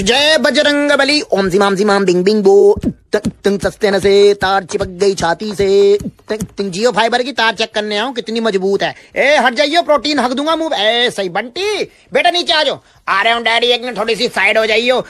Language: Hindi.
जय बजरंग बली। ओम जिमाम जिमाम बिंग बिंग बो। तंग सस्ते न से तार चिपक गई छाती से। तंग जियो फाइबर की तार चेक करने आऊँ कितनी मज़बूत है। ए, हट जाइयो, प्रोटीन हक दूँगा मुँह। ए, सही, बंटी। बेटा नीचे आ जाओ। आ रहे हूँ, डैडी, एक मिनट, थोड़ी सी साइड हो जाइयो।